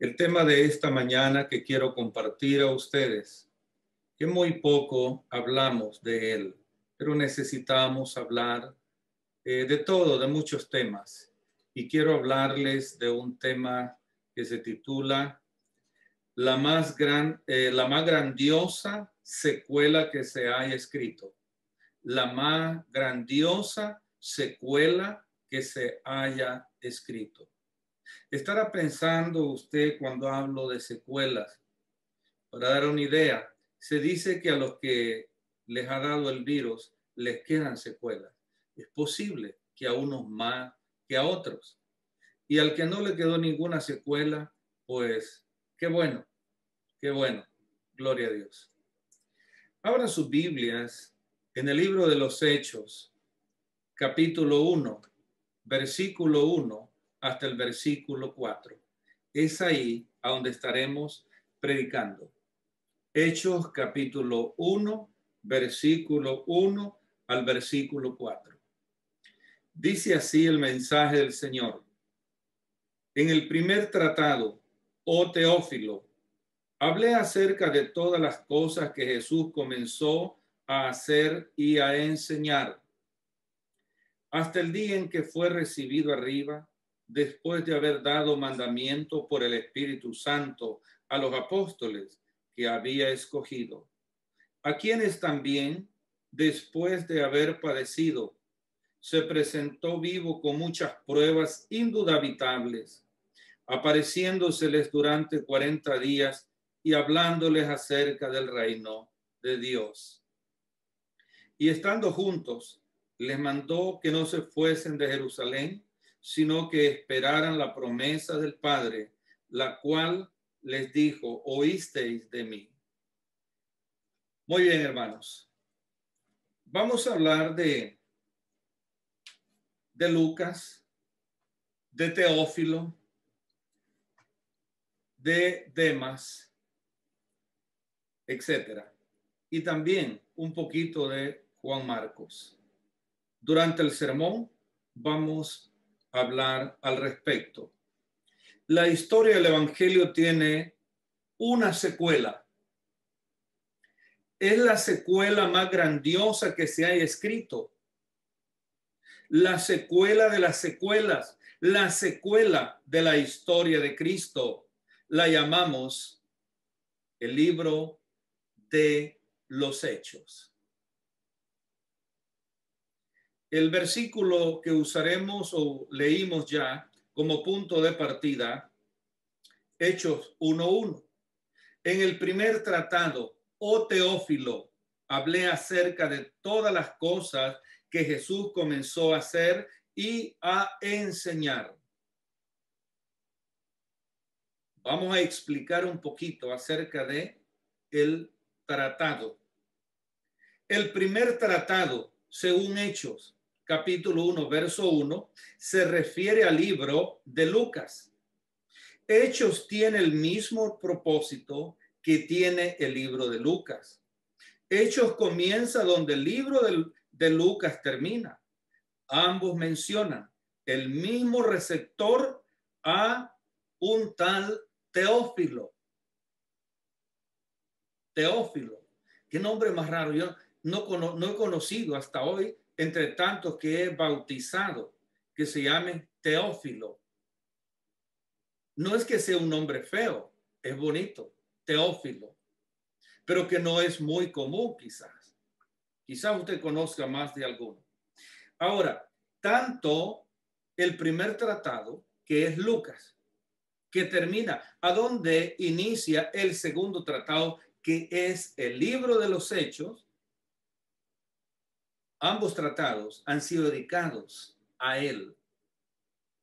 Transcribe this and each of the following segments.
El tema de esta mañana que quiero compartir a ustedes, que muy poco hablamos de él, pero necesitamos hablar eh, de todo, de muchos temas. Y quiero hablarles de un tema que se titula La más, gran, eh, la más grandiosa secuela que se haya escrito. La más grandiosa secuela que se haya escrito. Estará pensando usted cuando hablo de secuelas. Para dar una idea, se dice que a los que les ha dado el virus les quedan secuelas. Es posible que a unos más que a otros. Y al que no le quedó ninguna secuela, pues qué bueno, qué bueno. Gloria a Dios. Abran sus Biblias en el libro de los Hechos, capítulo 1, versículo 1 hasta el versículo 4. Es ahí a donde estaremos predicando. Hechos capítulo 1, versículo 1 al versículo 4. Dice así el mensaje del Señor. En el primer tratado, oh Teófilo, hablé acerca de todas las cosas que Jesús comenzó a hacer y a enseñar, hasta el día en que fue recibido arriba después de haber dado mandamiento por el Espíritu Santo a los apóstoles que había escogido, a quienes también, después de haber padecido, se presentó vivo con muchas pruebas indudabitables, apareciéndoseles durante cuarenta días y hablándoles acerca del reino de Dios. Y estando juntos, les mandó que no se fuesen de Jerusalén, sino que esperaran la promesa del Padre, la cual les dijo, oísteis de mí. Muy bien, hermanos. Vamos a hablar de, de Lucas, de Teófilo, de Demas, etcétera. Y también un poquito de Juan Marcos. Durante el sermón vamos hablar al respecto. La historia del Evangelio tiene una secuela. Es la secuela más grandiosa que se haya escrito. La secuela de las secuelas, la secuela de la historia de Cristo. La llamamos el libro de los hechos. El versículo que usaremos o leímos ya como punto de partida, Hechos 1.1. En el primer tratado, oh Teófilo, hablé acerca de todas las cosas que Jesús comenzó a hacer y a enseñar. Vamos a explicar un poquito acerca de el tratado. El primer tratado, según Hechos, capítulo 1, verso 1, se refiere al libro de Lucas. Hechos tiene el mismo propósito que tiene el libro de Lucas. Hechos comienza donde el libro de, de Lucas termina. Ambos mencionan el mismo receptor a un tal Teófilo. Teófilo. Qué nombre más raro. Yo no, no he conocido hasta hoy entre tantos que he bautizado, que se llame Teófilo. No es que sea un nombre feo, es bonito, Teófilo, pero que no es muy común quizás. Quizás usted conozca más de alguno. Ahora, tanto el primer tratado, que es Lucas, que termina, a donde inicia el segundo tratado, que es el libro de los hechos, Ambos tratados han sido dedicados a él,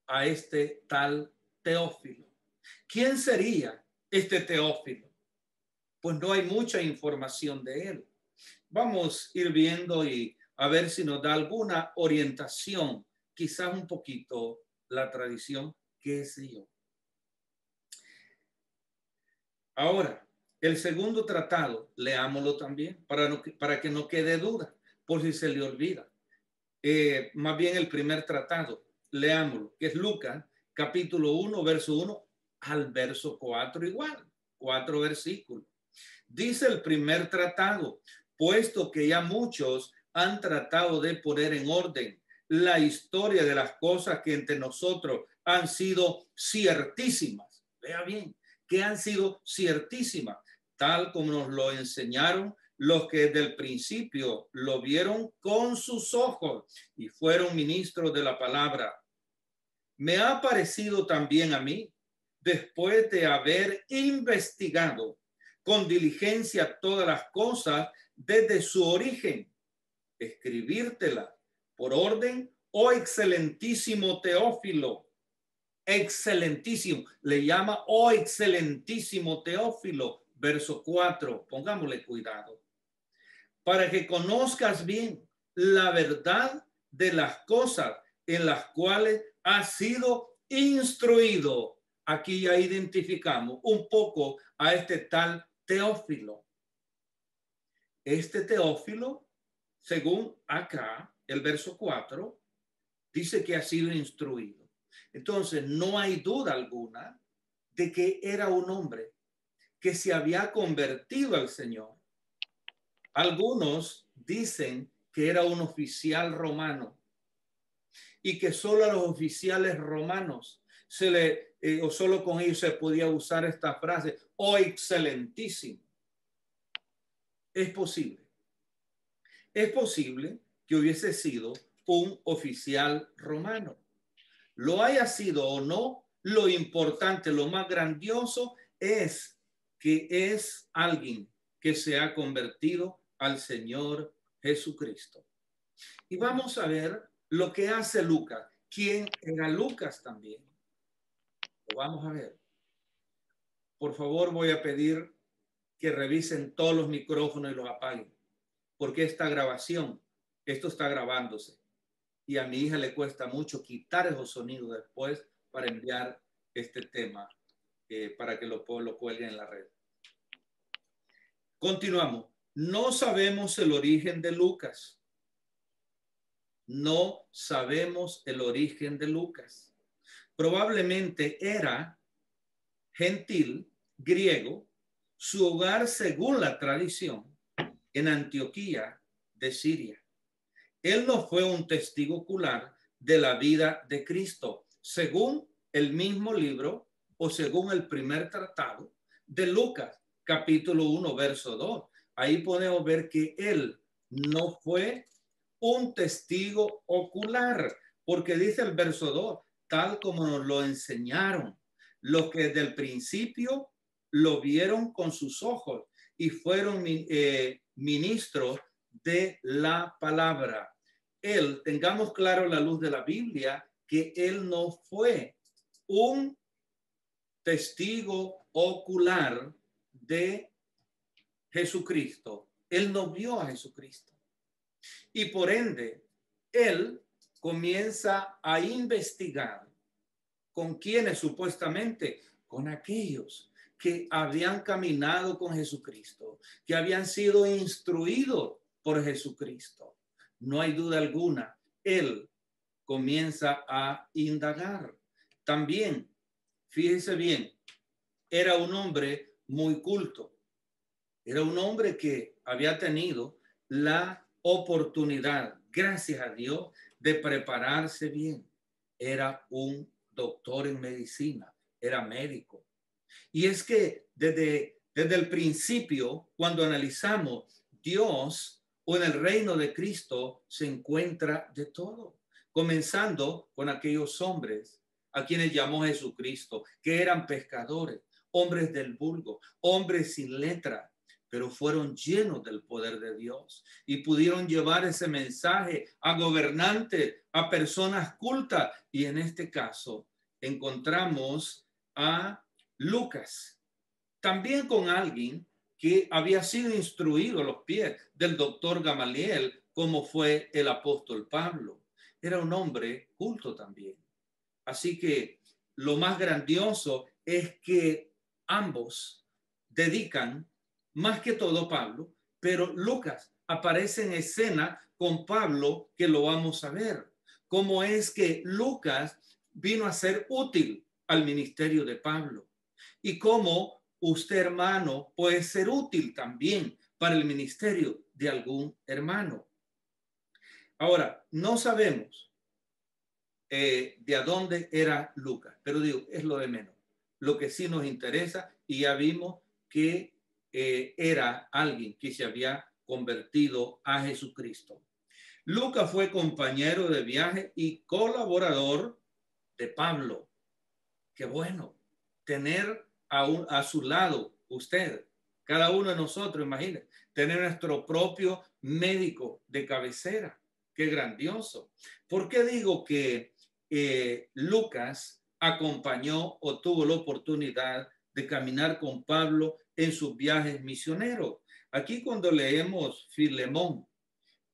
a este tal Teófilo. ¿Quién sería este Teófilo? Pues no hay mucha información de él. Vamos a ir viendo y a ver si nos da alguna orientación, quizás un poquito la tradición, qué sé yo. Ahora, el segundo tratado, leámoslo también para, para que no quede duda por si se le olvida. Eh, más bien el primer tratado, leámoslo, que es Lucas, capítulo 1, verso 1 al verso 4 igual, cuatro versículos. Dice el primer tratado, puesto que ya muchos han tratado de poner en orden la historia de las cosas que entre nosotros han sido ciertísimas. Vea bien, que han sido ciertísimas, tal como nos lo enseñaron los que desde el principio lo vieron con sus ojos y fueron ministros de la palabra. Me ha parecido también a mí, después de haber investigado con diligencia todas las cosas desde su origen, escribírtela por orden, oh excelentísimo Teófilo, excelentísimo, le llama, oh excelentísimo Teófilo, verso 4, pongámosle cuidado, para que conozcas bien la verdad de las cosas en las cuales has sido instruido. Aquí ya identificamos un poco a este tal Teófilo. Este Teófilo, según acá, el verso 4, dice que ha sido instruido. Entonces, no hay duda alguna de que era un hombre que se había convertido al Señor. Algunos dicen que era un oficial romano y que solo a los oficiales romanos se le, eh, o solo con ellos se podía usar esta frase, oh excelentísimo. Es posible. Es posible que hubiese sido un oficial romano. Lo haya sido o no, lo importante, lo más grandioso es que es alguien que se ha convertido al Señor Jesucristo. Y vamos a ver lo que hace Lucas. ¿Quién era Lucas también? Lo vamos a ver. Por favor, voy a pedir que revisen todos los micrófonos y los apaguen, porque esta grabación esto está grabándose y a mi hija le cuesta mucho quitar esos sonidos después para enviar este tema eh, para que lo, lo cuelguen en la red. Continuamos. No sabemos el origen de Lucas. No sabemos el origen de Lucas. Probablemente era gentil, griego, su hogar según la tradición en Antioquía de Siria. Él no fue un testigo ocular de la vida de Cristo, según el mismo libro o según el primer tratado de Lucas, capítulo 1, verso 2. Ahí podemos ver que él no fue un testigo ocular, porque dice el verso 2, tal como nos lo enseñaron, los que desde el principio lo vieron con sus ojos y fueron eh, ministros de la palabra. Él, tengamos claro la luz de la Biblia, que él no fue un testigo ocular de Jesucristo. Él no vio a Jesucristo. Y por ende, él comienza a investigar con quienes supuestamente, con aquellos que habían caminado con Jesucristo, que habían sido instruidos por Jesucristo. No hay duda alguna, él comienza a indagar. También, fíjese bien, era un hombre muy culto. Era un hombre que había tenido la oportunidad, gracias a Dios, de prepararse bien. Era un doctor en medicina, era médico. Y es que desde, desde el principio, cuando analizamos, Dios o en el reino de Cristo se encuentra de todo, comenzando con aquellos hombres a quienes llamó Jesucristo, que eran pescadores, hombres del vulgo, hombres sin letra, pero fueron llenos del poder de Dios y pudieron llevar ese mensaje a gobernantes, a personas cultas. Y en este caso encontramos a Lucas, también con alguien que había sido instruido a los pies del doctor Gamaliel, como fue el apóstol Pablo. Era un hombre culto también. Así que lo más grandioso es que ambos dedican, más que todo Pablo, pero Lucas aparece en escena con Pablo, que lo vamos a ver. Cómo es que Lucas vino a ser útil al ministerio de Pablo. y cómo usted, hermano, puede ser útil también para el ministerio de algún hermano. Ahora, no sabemos eh, de a dónde era Lucas, pero digo, es lo de menos. Lo que sí nos interesa, y ya vimos que eh, era alguien que se había convertido a Jesucristo. Lucas fue compañero de viaje y colaborador de Pablo. Qué bueno tener a, a su lado usted, cada uno de nosotros, imagínense, tener nuestro propio médico de cabecera. Qué grandioso. ¿Por qué digo que eh, Lucas acompañó o tuvo la oportunidad de caminar con Pablo en sus viajes misioneros? Aquí cuando leemos Filemón,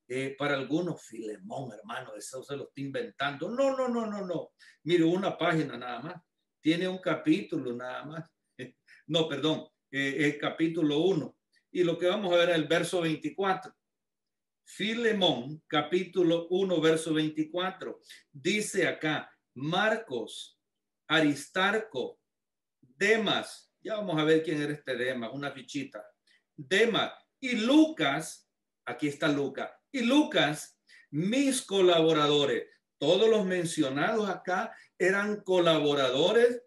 eh, para algunos, Filemón, hermano, eso se lo está inventando. No, no, no, no, no. Mire, una página nada más. Tiene un capítulo nada más. No, perdón, eh, el capítulo 1. Y lo que vamos a ver es el verso 24. Filemón, capítulo 1, verso 24. Dice acá, Marcos, Aristarco, Demas. Ya vamos a ver quién era este Demas, una fichita. Demas y Lucas, aquí está Lucas, y Lucas, mis colaboradores. Todos los mencionados acá eran colaboradores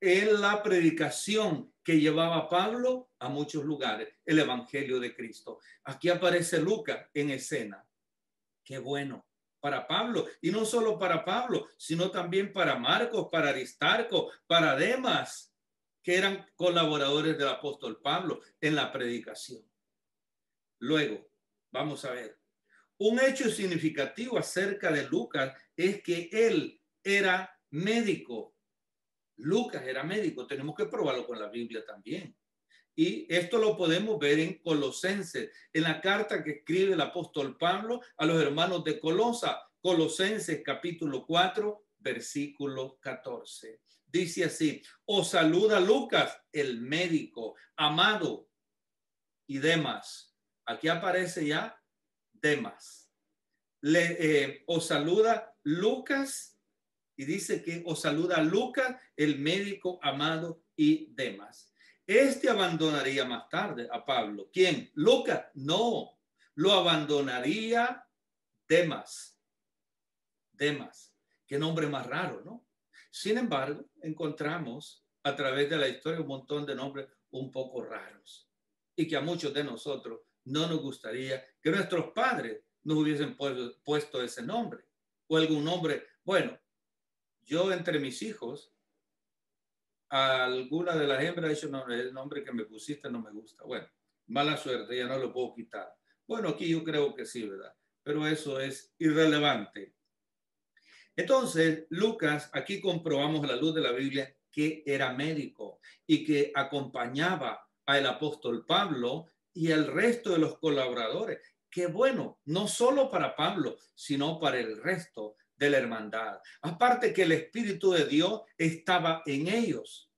en la predicación que llevaba Pablo a muchos lugares, el Evangelio de Cristo. Aquí aparece Lucas en escena. Qué bueno para Pablo, y no solo para Pablo, sino también para Marcos, para Aristarco, para Demas, que eran colaboradores del apóstol Pablo en la predicación. Luego, vamos a ver, un hecho significativo acerca de Lucas es que él era médico Lucas era médico, tenemos que probarlo con la Biblia también. Y esto lo podemos ver en Colosenses, en la carta que escribe el apóstol Pablo a los hermanos de Colosa, Colosenses capítulo 4, versículo 14. Dice así, os saluda Lucas, el médico, amado, y demás. Aquí aparece ya demás. Le, eh, os saluda Lucas, y dice que os saluda Lucas, el médico amado y demás. Este abandonaría más tarde a Pablo. ¿Quién? Lucas. No, lo abandonaría Demas. Demas. Qué nombre más raro, ¿no? Sin embargo, encontramos a través de la historia un montón de nombres un poco raros y que a muchos de nosotros no nos gustaría que nuestros padres nos hubiesen puesto, puesto ese nombre o algún nombre. Bueno, yo entre mis hijos, alguna de las hembras ha dicho, no, el nombre que me pusiste no me gusta. Bueno, mala suerte, ya no lo puedo quitar. Bueno, aquí yo creo que sí, ¿verdad? Pero eso es irrelevante. Entonces, Lucas, aquí comprobamos a la luz de la Biblia que era médico y que acompañaba al apóstol Pablo y al resto de los colaboradores. Qué bueno, no solo para Pablo, sino para el resto de la hermandad. Aparte que el Espíritu de Dios estaba en ellos,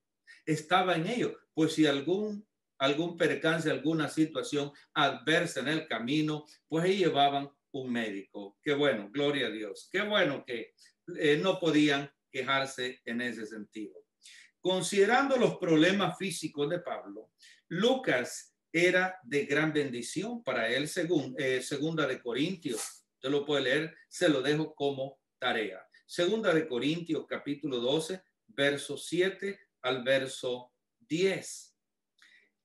estaba en ellos, pues si algún algún percance, alguna situación adversa en el camino, pues ahí llevaban un médico. Qué bueno, gloria a Dios. Qué bueno que eh, no podían quejarse en ese sentido. Considerando los problemas físicos de Pablo, Lucas era de gran bendición para él, según eh, segunda de Corintios. Usted lo puede leer, se lo dejo como tarea. Segunda de Corintios capítulo 12, verso 7 al verso 10.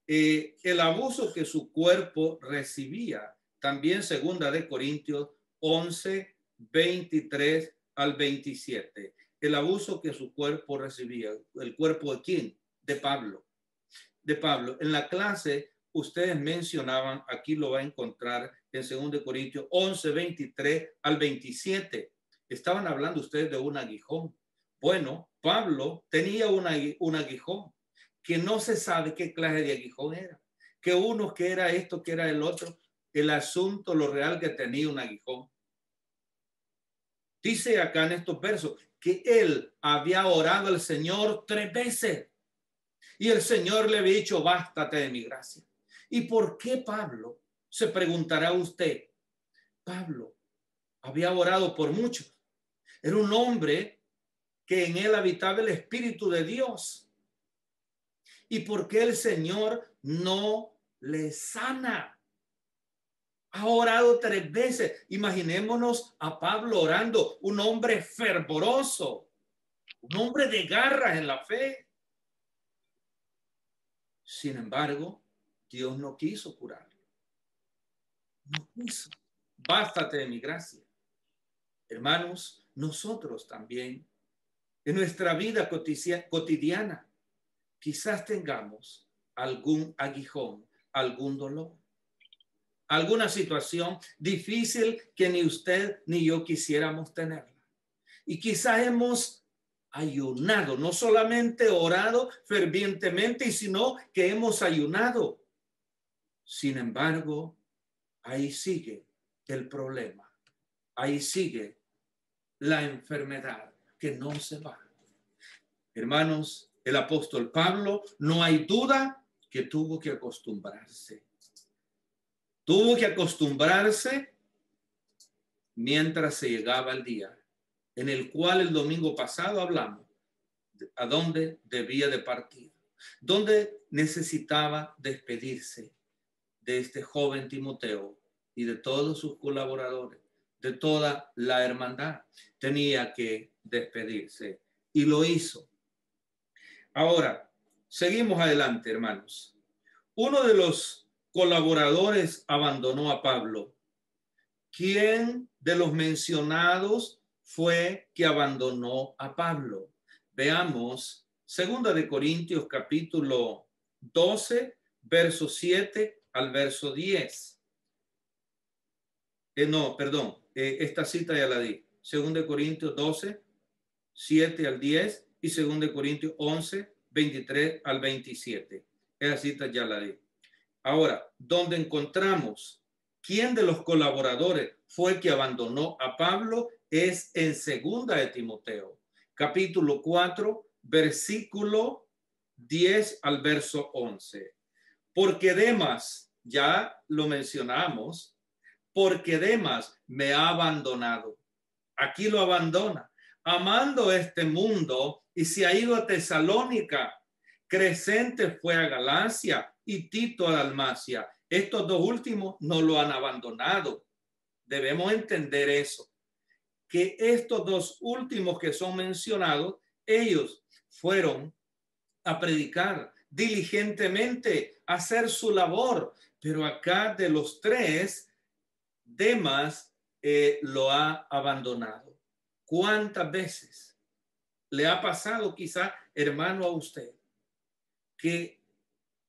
Eh, el abuso que su cuerpo recibía, también segunda de Corintios 11, 23 al 27. El abuso que su cuerpo recibía, el cuerpo de quién? De Pablo. De Pablo. En la clase ustedes mencionaban, aquí lo va a encontrar en 2 Corintios 11, 23 al 27. Estaban hablando ustedes de un aguijón. Bueno, Pablo tenía una, un aguijón que no se sabe qué clase de aguijón era. Que uno que era esto, que era el otro. El asunto, lo real que tenía un aguijón. Dice acá en estos versos que él había orado al Señor tres veces. Y el Señor le había dicho, bástate de mi gracia. ¿Y por qué Pablo? Se preguntará usted. Pablo había orado por muchos. Era un hombre que en él habitaba el Espíritu de Dios. ¿Y por qué el Señor no le sana? Ha orado tres veces. Imaginémonos a Pablo orando, un hombre fervoroso, un hombre de garras en la fe. Sin embargo, Dios no quiso curarlo. No quiso. Bástate de mi gracia. Hermanos, nosotros también, en nuestra vida cotidiana, quizás tengamos algún aguijón, algún dolor, alguna situación difícil que ni usted ni yo quisiéramos tenerla. Y quizás hemos ayunado, no solamente orado fervientemente, sino que hemos ayunado. Sin embargo, ahí sigue el problema, ahí sigue la enfermedad que no se va. Hermanos, el apóstol Pablo, no hay duda que tuvo que acostumbrarse. Tuvo que acostumbrarse mientras se llegaba el día en el cual el domingo pasado hablamos a dónde debía de partir, dónde necesitaba despedirse de este joven Timoteo y de todos sus colaboradores, de toda la hermandad. Tenía que despedirse y lo hizo. Ahora, seguimos adelante, hermanos. Uno de los colaboradores abandonó a Pablo. ¿Quién de los mencionados fue que abandonó a Pablo. Veamos segunda de Corintios capítulo 12, verso 7 al verso 10. Eh, no, perdón, eh, esta cita ya la di. Segunda de Corintios 12, 7 al 10 y segunda de Corintios 11, 23 al 27. Esa cita ya la di. Ahora, donde encontramos quién de los colaboradores fue que abandonó a Pablo es en segunda de Timoteo, capítulo 4, versículo 10 al verso 11. Porque Demas, ya lo mencionamos, porque Demas me ha abandonado. Aquí lo abandona, amando este mundo y se ha ido a Tesalónica. Crescente fue a Galacia y Tito a Dalmacia. Estos dos últimos no lo han abandonado. Debemos entender eso que estos dos últimos que son mencionados, ellos fueron a predicar diligentemente, a hacer su labor, pero acá de los tres, Demas eh, lo ha abandonado. ¿Cuántas veces le ha pasado quizá, hermano, a usted, que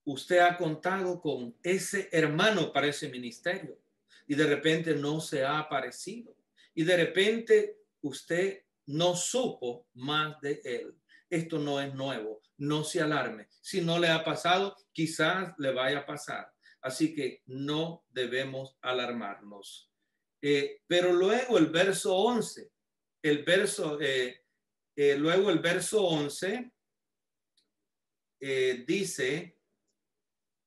usted ha contado con ese hermano para ese ministerio y de repente no se ha aparecido? y de repente usted no supo más de él. Esto no es nuevo, no se alarme. Si no le ha pasado, quizás le vaya a pasar. Así que no debemos alarmarnos. Eh, pero luego el verso 11, el verso, eh, eh, luego el verso 11 dice,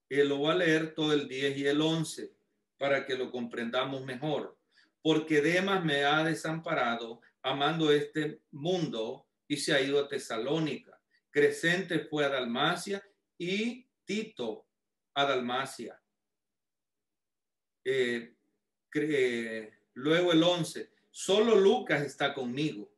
lo voy a leer todo el 10 y el 11 para que lo comprendamos mejor porque Demas me ha desamparado, amando este mundo, y se ha ido a Tesalónica. Crescente fue a Dalmacia y Tito a Dalmacia. Eh, luego el 11, solo Lucas está conmigo.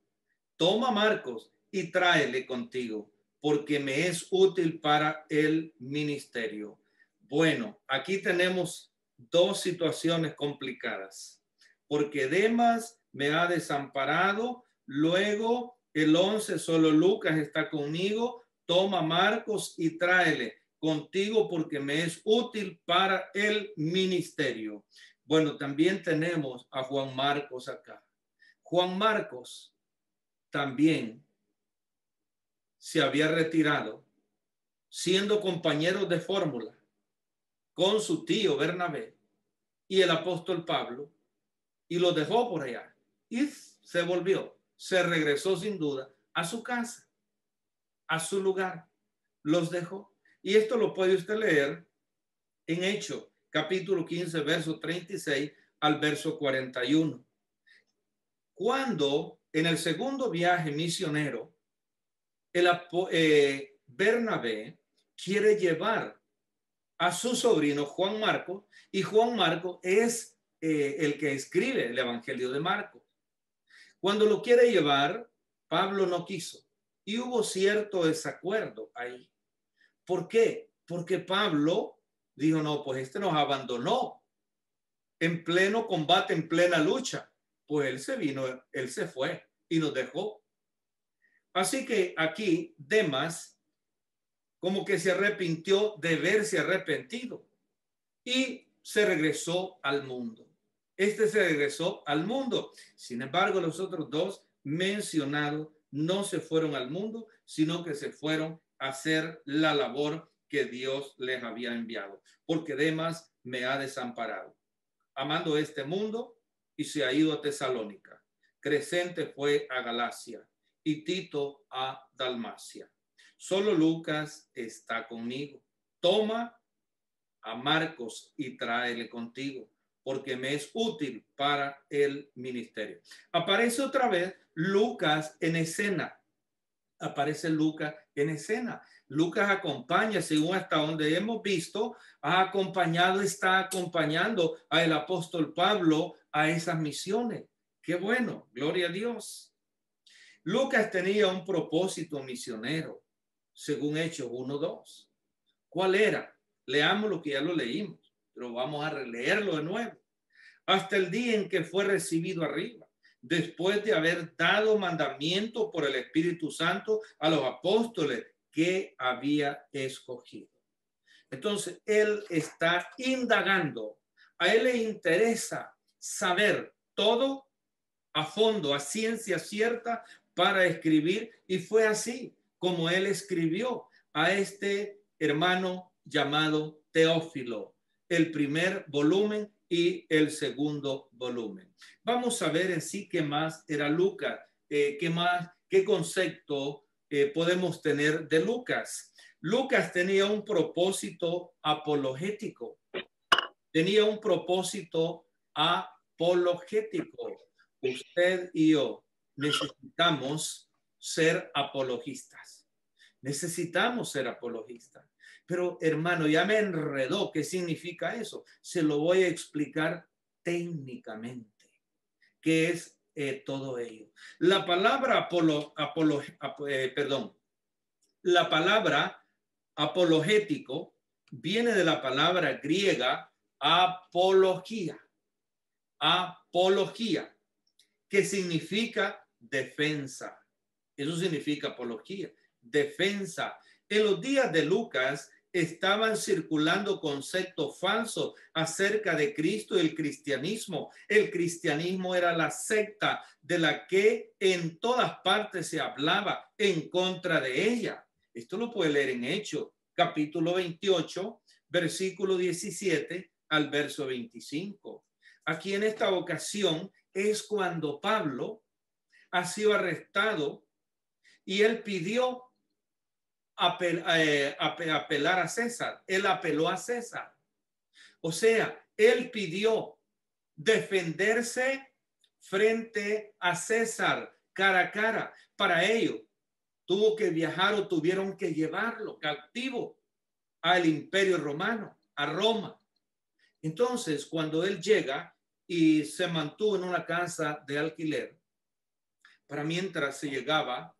Toma Marcos y tráele contigo, porque me es útil para el ministerio. Bueno, aquí tenemos dos situaciones complicadas porque Demas me ha desamparado. Luego el 11, solo Lucas está conmigo. Toma Marcos y tráele contigo porque me es útil para el ministerio. Bueno, también tenemos a Juan Marcos acá. Juan Marcos también se había retirado siendo compañero de fórmula con su tío Bernabé y el apóstol Pablo y lo dejó por allá. Y se volvió, se regresó sin duda a su casa, a su lugar. Los dejó. Y esto lo puede usted leer en Hecho, capítulo 15, verso 36 al verso 41. Cuando en el segundo viaje misionero, el, eh, Bernabé quiere llevar a su sobrino Juan Marco y Juan Marco es eh, el que escribe el Evangelio de Marcos. Cuando lo quiere llevar, Pablo no quiso y hubo cierto desacuerdo ahí. ¿Por qué? Porque Pablo dijo, no, pues este nos abandonó en pleno combate, en plena lucha. Pues él se vino, él se fue y nos dejó. Así que aquí Demas como que se arrepintió de verse arrepentido y se regresó al mundo. Este se regresó al mundo. Sin embargo, los otros dos mencionados no se fueron al mundo, sino que se fueron a hacer la labor que Dios les había enviado, porque Demas me ha desamparado, amando este mundo y se ha ido a Tesalónica. Crescente fue a Galacia y Tito a Dalmacia. Solo Lucas está conmigo. Toma a Marcos y tráele contigo, porque me es útil para el ministerio. Aparece otra vez Lucas en escena. Aparece Lucas en escena. Lucas acompaña, según hasta donde hemos visto, ha acompañado, está acompañando al apóstol Pablo a esas misiones. Qué bueno, gloria a Dios. Lucas tenía un propósito misionero, según Hechos 1.2. ¿Cuál era? Leamos lo que ya lo leímos, pero vamos a releerlo de nuevo. Hasta el día en que fue recibido arriba, después de haber dado mandamiento por el Espíritu Santo a los apóstoles que había escogido. Entonces, él está indagando. A él le interesa saber todo a fondo, a ciencia cierta, para escribir. Y fue así como él escribió a este hermano llamado Teófilo, el primer volumen y el segundo volumen. Vamos a ver en sí qué más era Lucas, eh, qué más, qué concepto eh, podemos tener de Lucas. Lucas tenía un propósito apologético, tenía un propósito apologético. Usted y yo necesitamos ser apologistas. Necesitamos ser apologistas. Pero hermano, ya me enredó. ¿Qué significa eso? Se lo voy a explicar técnicamente. ¿Qué es eh, todo ello. La palabra apolo, apolo eh, perdón, la palabra apologético viene de la palabra griega apología, apología, que significa defensa. Eso significa apología, defensa. En los días de Lucas, estaban circulando conceptos falsos acerca de Cristo y el cristianismo. El cristianismo era la secta de la que en todas partes se hablaba en contra de ella. Esto lo puede leer en Hechos, capítulo 28, versículo 17 al verso 25. Aquí en esta ocasión es cuando Pablo ha sido arrestado y él pidió eh, apelar a César. Él apeló a César. O sea, él pidió defenderse frente a César cara a cara. Para ello, tuvo que viajar o tuvieron que llevarlo cautivo al imperio romano, a Roma. Entonces, cuando él llega y se mantuvo en una casa de alquiler, para mientras se llegaba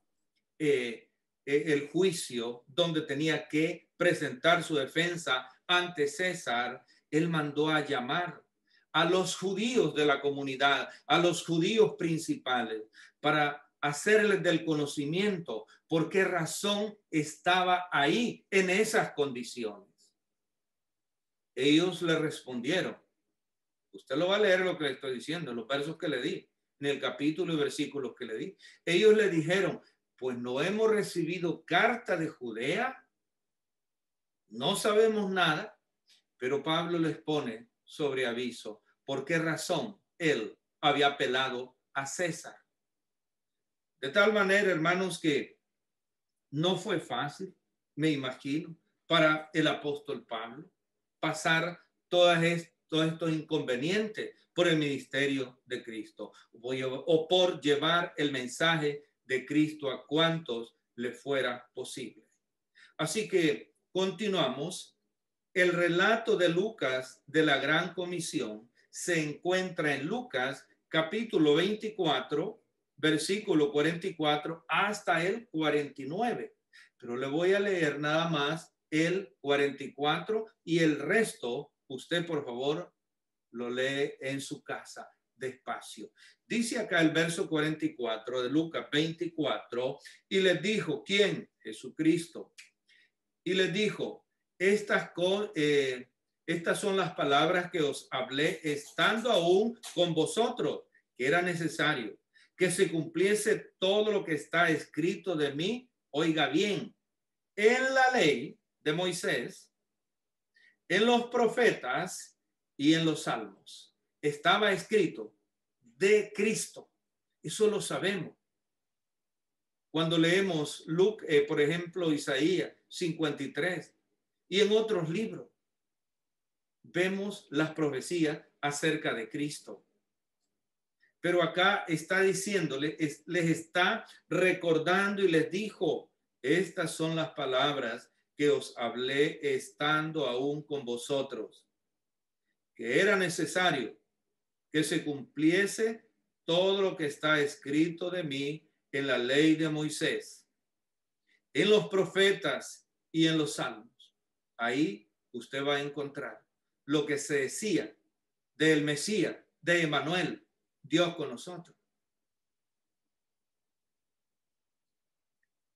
eh, eh, el juicio donde tenía que presentar su defensa ante César, él mandó a llamar a los judíos de la comunidad, a los judíos principales, para hacerles del conocimiento por qué razón estaba ahí en esas condiciones. Ellos le respondieron. Usted lo va a leer lo que le estoy diciendo, los versos que le di, en el capítulo y versículos que le di. Ellos le dijeron, pues no hemos recibido carta de Judea, no sabemos nada, pero Pablo les pone sobre aviso por qué razón él había apelado a César. De tal manera, hermanos, que no fue fácil, me imagino, para el apóstol Pablo pasar todas todos estos inconvenientes por el ministerio de Cristo o por llevar el mensaje de Cristo a cuantos le fuera posible. Así que continuamos. El relato de Lucas de la Gran Comisión se encuentra en Lucas capítulo 24, versículo 44 hasta el 49. Pero le voy a leer nada más el 44 y el resto, usted por favor lo lee en su casa despacio. Dice acá el verso 44 de Lucas 24 y les dijo, ¿quién? Jesucristo. Y les dijo, estas, eh, estas son las palabras que os hablé estando aún con vosotros, que era necesario que se cumpliese todo lo que está escrito de mí. Oiga bien, en la ley de Moisés, en los profetas y en los salmos estaba escrito de Cristo. Eso lo sabemos. Cuando leemos Luke, eh, por ejemplo, Isaías 53 y en otros libros, vemos las profecías acerca de Cristo. Pero acá está diciéndole, les está recordando y les dijo, estas son las palabras que os hablé estando aún con vosotros, que era necesario que se cumpliese todo lo que está escrito de mí en la ley de Moisés, en los profetas y en los salmos. Ahí usted va a encontrar lo que se decía del Mesías, de Emanuel, Dios con nosotros.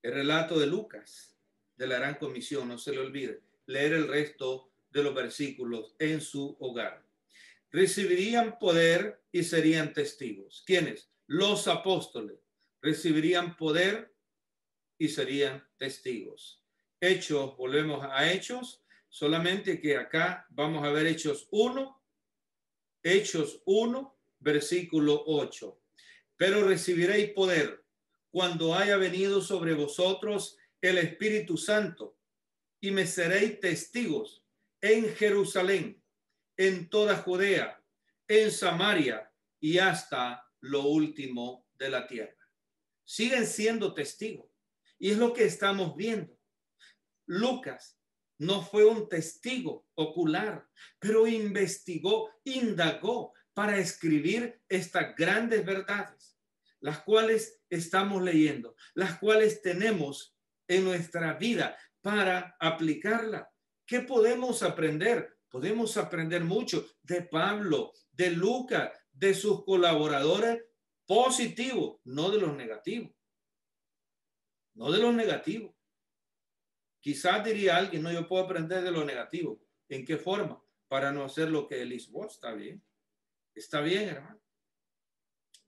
El relato de Lucas de la gran comisión, no se le olvide, leer el resto de los versículos en su hogar. Recibirían poder y serían testigos. ¿Quiénes? Los apóstoles recibirían poder y serían testigos. Hechos, volvemos a Hechos, solamente que acá vamos a ver Hechos 1, Hechos 1, versículo 8. Pero recibiréis poder cuando haya venido sobre vosotros el Espíritu Santo y me seréis testigos en Jerusalén, en toda Judea, en Samaria y hasta lo último de la tierra. Siguen siendo testigos. Y es lo que estamos viendo. Lucas no fue un testigo ocular, pero investigó, indagó, para escribir estas grandes verdades, las cuales estamos leyendo, las cuales tenemos en nuestra vida para aplicarla. ¿Qué podemos aprender? Podemos aprender mucho de Pablo, de Lucas, de sus colaboradores positivos, no de los negativos. No de los negativos. Quizás diría alguien, no, yo puedo aprender de lo negativo. ¿En qué forma? Para no hacer lo que él hizo. está bien. Está bien, hermano.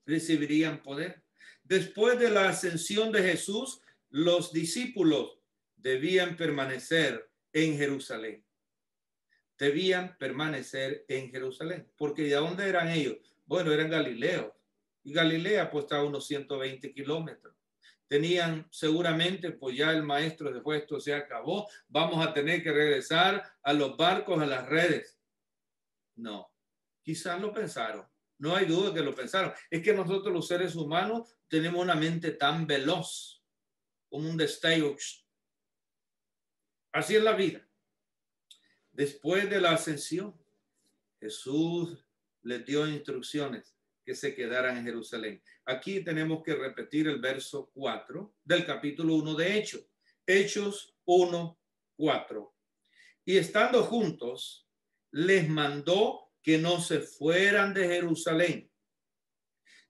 Recibirían poder. Después de la ascensión de Jesús, los discípulos debían permanecer en Jerusalén. Debían permanecer en Jerusalén. Porque ¿de dónde eran ellos? Bueno, eran Galileos. Y Galilea pues está a unos 120 kilómetros. Tenían seguramente, pues ya el maestro de esto se acabó, vamos a tener que regresar a los barcos, a las redes. No, Quizás lo pensaron. No hay duda que lo pensaron. Es que nosotros los seres humanos tenemos una mente tan veloz como un destello. Así es la vida. Después de la ascensión, Jesús les dio instrucciones que se quedaran en Jerusalén. Aquí tenemos que repetir el verso 4 del capítulo 1 de Hechos. Hechos 1, 4. Y estando juntos, les mandó que no se fueran de Jerusalén,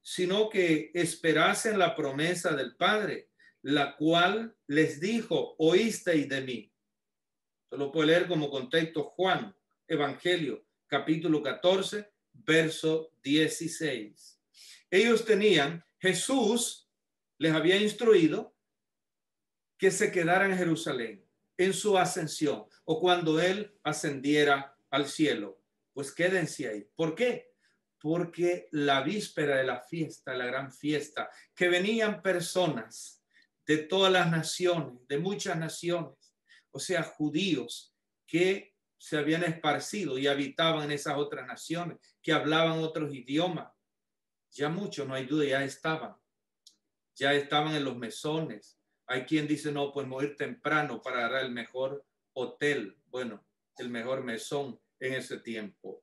sino que esperasen la promesa del Padre, la cual les dijo, oísteis de mí. Lo puede leer como contexto Juan, Evangelio, capítulo 14, verso 16. Ellos tenían, Jesús les había instruido que se quedaran en Jerusalén en su ascensión o cuando él ascendiera al cielo pues quédense ahí. ¿Por qué? Porque la víspera de la fiesta, la gran fiesta, que venían personas de todas las naciones, de muchas naciones, o sea, judíos que se habían esparcido y habitaban en esas otras naciones, que hablaban otros idiomas. Ya muchos, no hay duda, ya estaban. Ya estaban en los mesones. Hay quien dice, no, pues morir temprano para dar el mejor hotel, bueno, el mejor mesón en ese tiempo,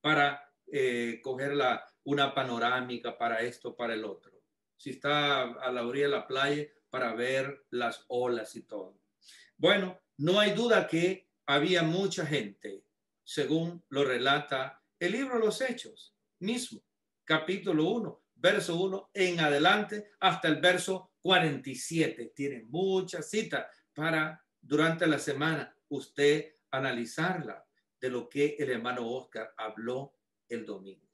para eh, coger la, una panorámica para esto, para el otro. Si está a la orilla de la playa, para ver las olas y todo. Bueno, no hay duda que había mucha gente, según lo relata el libro de los Hechos mismo, capítulo 1, verso 1 en adelante hasta el verso 47. Tiene muchas citas para durante la semana usted analizarla de lo que el hermano Oscar habló el domingo.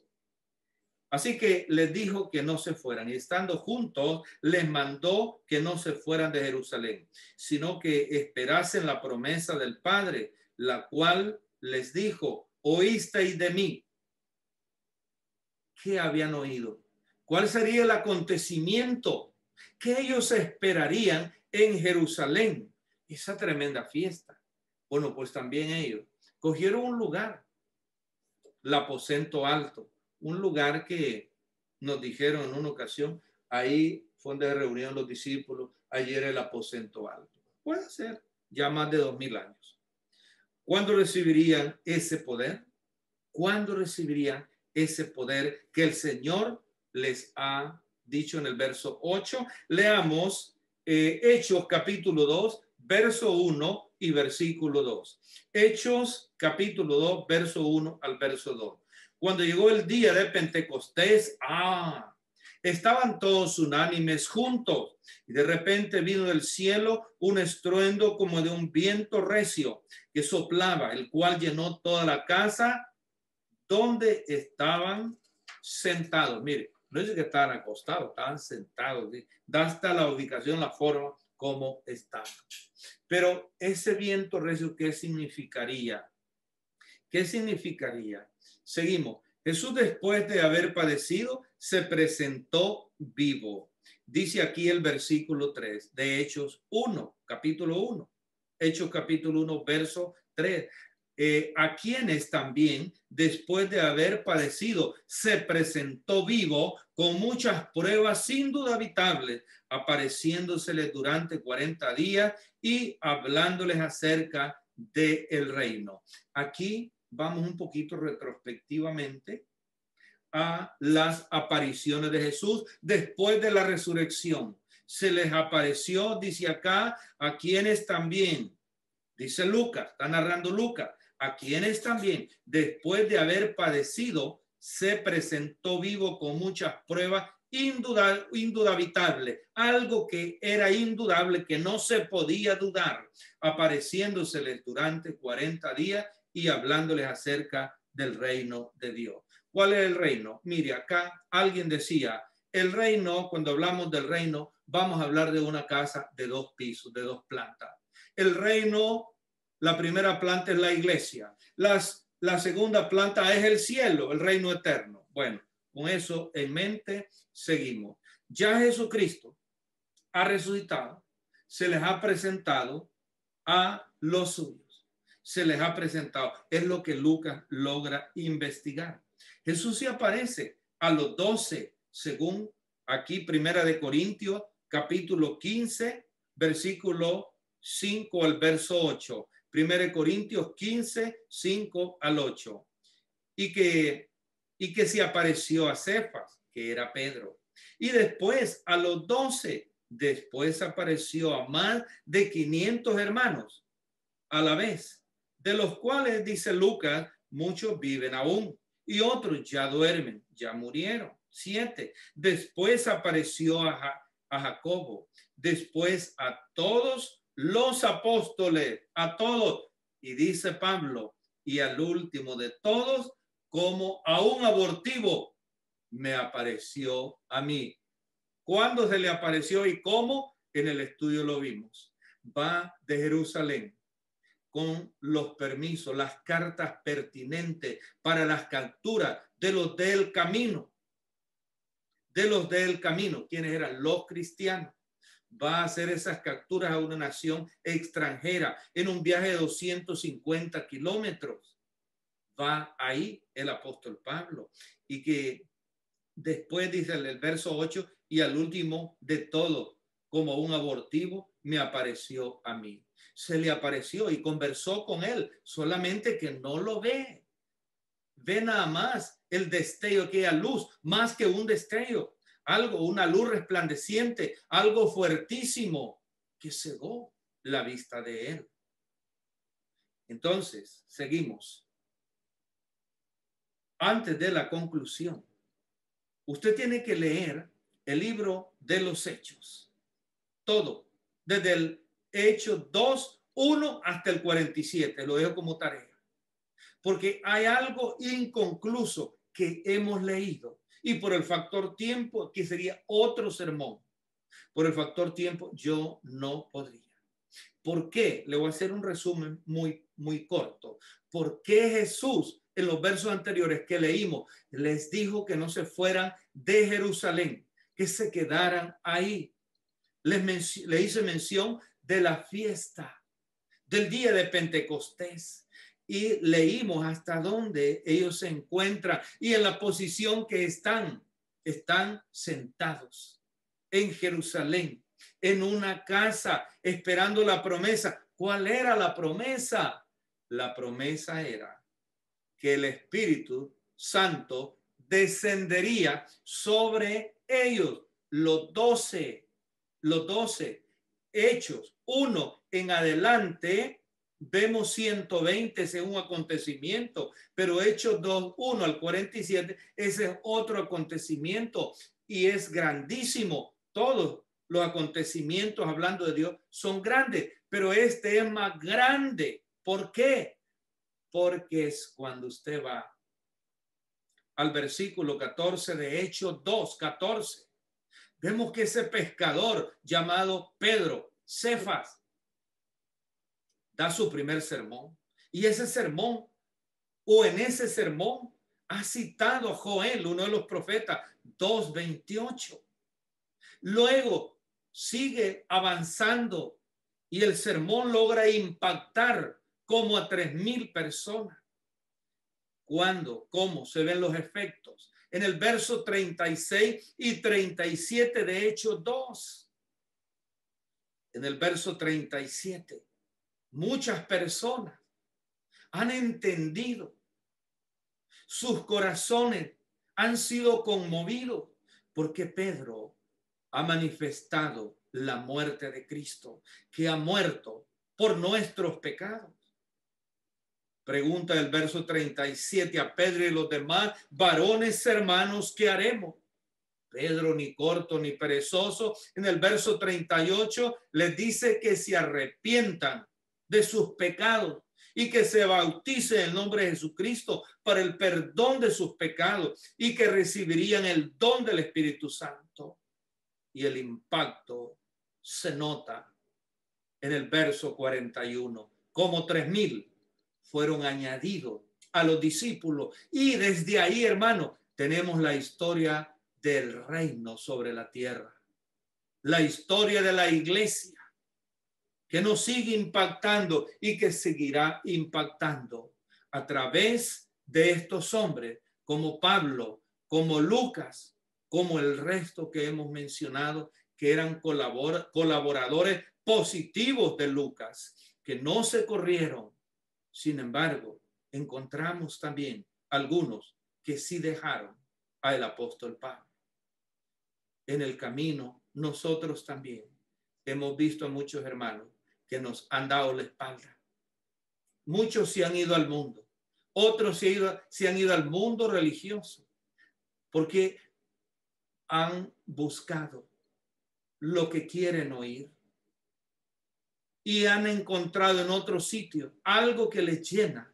Así que les dijo que no se fueran y estando juntos les mandó que no se fueran de Jerusalén, sino que esperasen la promesa del Padre, la cual les dijo, oísteis de mí. ¿Qué habían oído? ¿Cuál sería el acontecimiento que ellos esperarían en Jerusalén? Esa tremenda fiesta. Bueno, pues también ellos cogieron un lugar, el aposento alto, un lugar que nos dijeron en una ocasión, ahí fue donde reunieron los discípulos, ayer el aposento alto. Puede ser, ya más de dos mil años. ¿Cuándo recibirían ese poder? ¿Cuándo recibirían ese poder que el Señor les ha dicho en el verso 8? Leamos eh, Hechos capítulo 2, verso 1 y versículo 2. Hechos capítulo 2, verso 1 al verso 2. Cuando llegó el día de Pentecostés, ah, estaban todos unánimes juntos y de repente vino del cielo un estruendo como de un viento recio que soplaba, el cual llenó toda la casa donde estaban sentados. Mire, no es que estaban acostados, estaban sentados. Da hasta la ubicación, la forma como estaban. Pero ese viento recio, ¿qué significaría? ¿Qué significaría? Seguimos. Jesús después de haber padecido se presentó vivo. Dice aquí el versículo 3 de Hechos 1, capítulo 1. Hechos capítulo 1, verso 3. Eh, a quienes también, después de haber padecido, se presentó vivo con muchas pruebas indudabitables, apareciéndoseles durante 40 días y hablándoles acerca del el reino. Aquí vamos un poquito retrospectivamente a las apariciones de Jesús después de la resurrección. Se les apareció, dice acá, a quienes también, dice Lucas, está narrando Lucas, a quienes también, después de haber padecido, se presentó vivo con muchas pruebas indudable, algo que era indudable, que no se podía dudar, apareciéndoseles durante 40 días y hablándoles acerca del reino de Dios. ¿Cuál es el reino? Mire, acá alguien decía, el reino, cuando hablamos del reino, vamos a hablar de una casa de dos pisos, de dos plantas. El reino, la primera planta es la iglesia. Las, la segunda planta es el cielo, el reino eterno. Bueno, con eso en mente, seguimos. Ya Jesucristo ha resucitado, se les ha presentado a los suyos se les ha presentado. Es lo que Lucas logra investigar. Jesús se aparece a los doce, según aquí Primera de Corintios, capítulo 15, versículo 5 al verso 8. Primera de Corintios 15, 5 al 8. Y que, y que se apareció a Cefas, que era Pedro. Y después a los doce, después apareció a más de 500 hermanos a la vez de los cuales, dice Lucas, muchos viven aún y otros ya duermen, ya murieron. Siete. Después apareció a, a Jacobo, después a todos los apóstoles, a todos. Y dice Pablo, y al último de todos, como a un abortivo, me apareció a mí. ¿Cuándo se le apareció y cómo? En el estudio lo vimos. Va de Jerusalén con los permisos, las cartas pertinentes para las capturas de los del camino. De los del camino, quienes eran los cristianos. Va a hacer esas capturas a una nación extranjera en un viaje de 250 kilómetros. Va ahí el apóstol Pablo y que después dice el verso 8 y al último de todo, como un abortivo, me apareció a mí. Se le apareció y conversó con él, solamente que no lo ve. Ve nada más el destello, que hay luz, más que un destello, algo, una luz resplandeciente, algo fuertísimo que cegó la vista de él. Entonces, seguimos. Antes de la conclusión, usted tiene que leer el libro de los hechos. Todo, desde el hecho 2, 1 hasta el 47. Lo dejo como tarea. Porque hay algo inconcluso que hemos leído. Y por el factor tiempo, que sería otro sermón. Por el factor tiempo, yo no podría. ¿Por qué? Le voy a hacer un resumen muy, muy corto. ¿Por qué Jesús en los versos anteriores que leímos les dijo que no se fueran de Jerusalén, que se quedaran ahí? Les le hice mención de la fiesta, del día de Pentecostés. Y leímos hasta dónde ellos se encuentran y en la posición que están. Están sentados en Jerusalén en una casa esperando la promesa. ¿Cuál era la promesa? La promesa era que el Espíritu Santo descendería sobre ellos, los doce, los doce hechos, uno en adelante. Vemos 120 según acontecimiento, pero Hechos 2, 1 al 47, ese es otro acontecimiento y es grandísimo. Todos los acontecimientos hablando de Dios son grandes, pero este es más grande. ¿Por qué? Porque es cuando usted va al versículo 14 de Hechos 2, 14. Vemos que ese pescador llamado Pedro, Cefas, da su primer sermón. Y ese sermón, o en ese sermón, ha citado a Joel, uno de los profetas, 2.28. Luego sigue avanzando y el sermón logra impactar como a tres mil personas. ¿Cuándo? ¿Cómo? Se ven los efectos. En el verso 36 y 37 de Hechos 2. En el verso 37, muchas personas han entendido. Sus corazones han sido conmovidos porque Pedro ha manifestado la muerte de Cristo, que ha muerto por nuestros pecados. Pregunta el verso 37 a Pedro y los demás, varones hermanos, ¿qué haremos? Pedro ni corto ni perezoso. En el verso 38 les dice que se arrepientan de sus pecados y que se bautice en el nombre de Jesucristo para el perdón de sus pecados y que recibirían el don del Espíritu Santo y el impacto se nota en el verso 41, como tres mil fueron añadidos a los discípulos. Y desde ahí, hermano, tenemos la historia del reino sobre la tierra, la historia de la iglesia, que nos sigue impactando y que seguirá impactando a través de estos hombres como Pablo, como Lucas, como el resto que hemos mencionado, que eran colaboradores positivos de Lucas, que no se corrieron. Sin embargo, encontramos también algunos que sí dejaron al apóstol Pablo. En el camino, nosotros también hemos visto a muchos hermanos que nos han dado la espalda. Muchos se han ido al mundo, otros se han ido, se han ido al mundo religioso, porque han buscado lo que quieren oír y han encontrado en otro sitio algo que les llena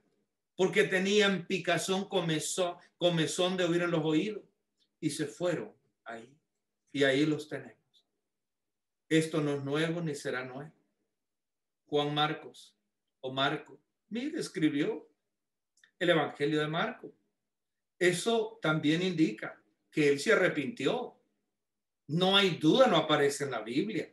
porque tenían picazón, comezón, comezón de oír en los oídos y se fueron ahí y ahí los tenemos. Esto no es nuevo ni será nuevo. Juan Marcos o Marco, mire, escribió el Evangelio de Marco. Eso también indica que él se arrepintió. No hay duda, no aparece en la Biblia,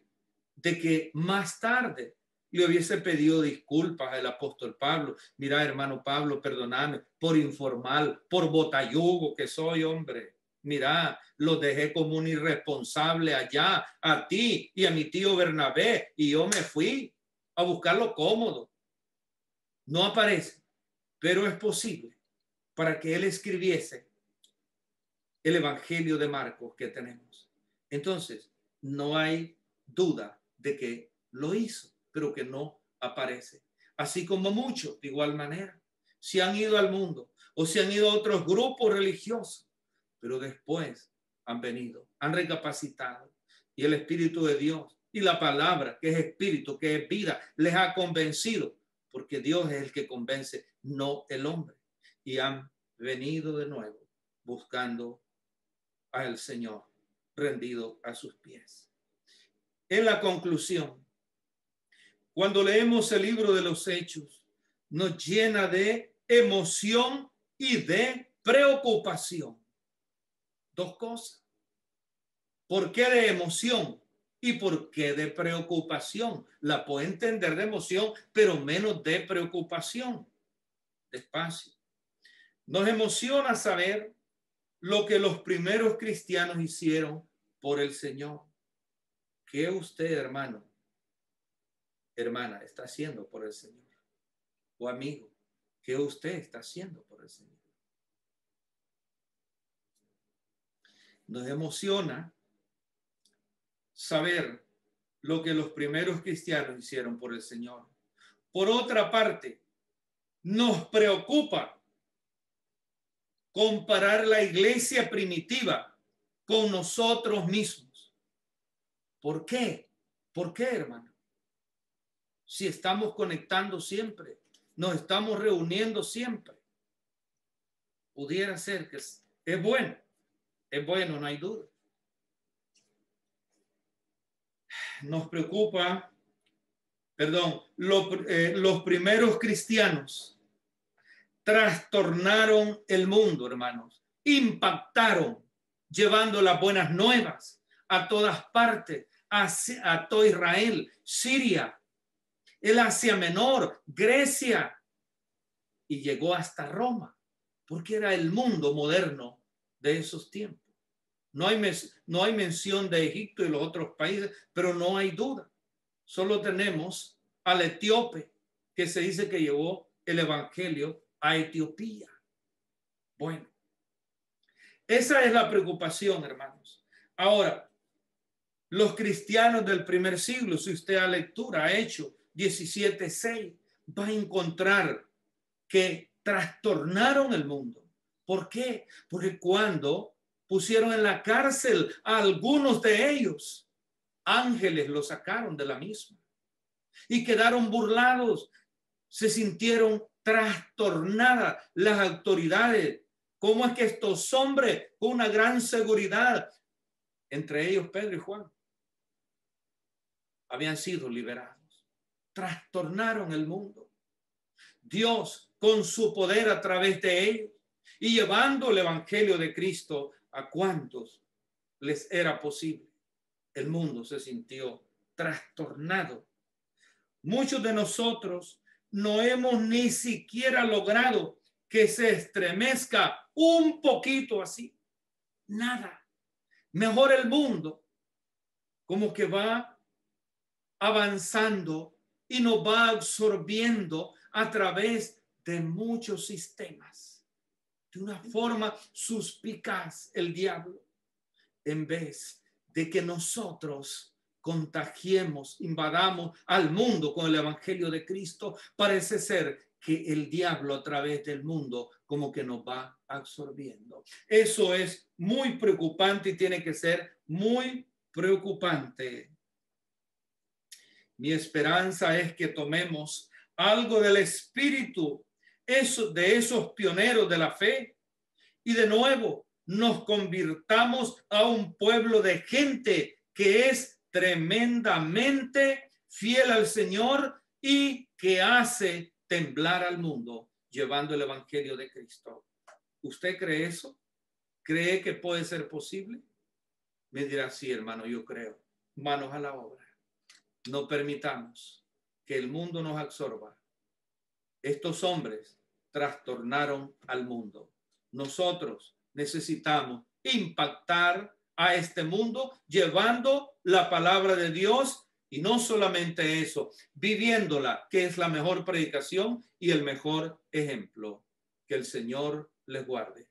de que más tarde le hubiese pedido disculpas al apóstol Pablo. Mira, hermano Pablo, perdóname por informal, por botayugo que soy, hombre. Mira, lo dejé como un irresponsable allá, a ti y a mi tío Bernabé, y yo me fui. a buscarlo cómodo. No aparece, pero es posible para que él escribiese el Evangelio de Marcos que tenemos. Entonces, no hay duda de que lo hizo, pero que no aparece. Así como muchos, de igual manera, se han ido al mundo o se han ido a otros grupos religiosos, pero después han venido, han recapacitado y el Espíritu de Dios y la palabra, que es espíritu, que es vida, les ha convencido, porque Dios es el que convence, no el hombre. Y han venido de nuevo buscando al Señor, rendido a sus pies. En la conclusión, cuando leemos el libro de los hechos, nos llena de emoción y de preocupación. Dos cosas. ¿Por qué de emoción? ¿Y por qué de preocupación? La puedo entender de emoción, pero menos de preocupación. Despacio. Nos emociona saber lo que los primeros cristianos hicieron por el Señor. ¿Qué usted, hermano, hermana, está haciendo por el Señor? O amigo, ¿qué usted está haciendo por el Señor? Nos emociona saber lo que los primeros cristianos hicieron por el Señor. Por otra parte, nos preocupa comparar la iglesia primitiva con nosotros mismos. ¿Por qué? ¿Por qué, hermano? Si estamos conectando siempre, nos estamos reuniendo siempre. Pudiera ser que es, bueno, es bueno, no hay duda. nos preocupa, perdón, eh, los primeros cristianos trastornaron el mundo, hermanos, impactaron, llevando las buenas nuevas a todas partes, a todo Israel, Siria, el Asia Menor, Grecia, y llegó hasta Roma, porque era el mundo moderno de esos tiempos. No hay, no hay mención de Egipto y los otros países, pero no hay duda. Solo tenemos al etíope que se dice que llevó el evangelio a Etiopía. Bueno, esa es la preocupación, hermanos. Ahora, los cristianos del primer siglo, si usted a lectura ha hecho 17.6, va a encontrar que trastornaron el mundo. ¿Por qué? Porque cuando pusieron en la cárcel a algunos de ellos. Ángeles los sacaron de la misma y quedaron burlados. Se sintieron trastornadas las autoridades. ¿Cómo es que estos hombres con una gran seguridad, entre ellos Pedro y Juan, habían sido liberados? Trastornaron el mundo. Dios, con su poder a través de ellos y llevando el Evangelio de Cristo a cuántos les era posible. El mundo se sintió trastornado. Muchos de nosotros no hemos ni siquiera logrado que se estremezca un poquito así. Nada. Mejor el mundo como que va avanzando y nos va absorbiendo a través de muchos sistemas de una forma suspicaz el diablo, en vez de que nosotros contagiemos, invadamos al mundo con el Evangelio de Cristo, parece ser que el diablo a través del mundo como que nos va absorbiendo. Eso es muy preocupante y tiene que ser muy preocupante. Mi esperanza es que tomemos algo del espíritu eso, de esos pioneros de la fe y de nuevo nos convirtamos a un pueblo de gente que es tremendamente fiel al Señor y que hace temblar al mundo llevando el Evangelio de Cristo. ¿Usted cree eso? ¿Cree que puede ser posible? Me dirá, sí, hermano, yo creo. Manos a la obra. No permitamos que el mundo nos absorba. Estos hombres trastornaron al mundo. Nosotros necesitamos impactar a este mundo llevando la palabra de Dios Y no solamente eso, viviéndola, que es la mejor predicación y el mejor ejemplo. Que el Señor les guarde.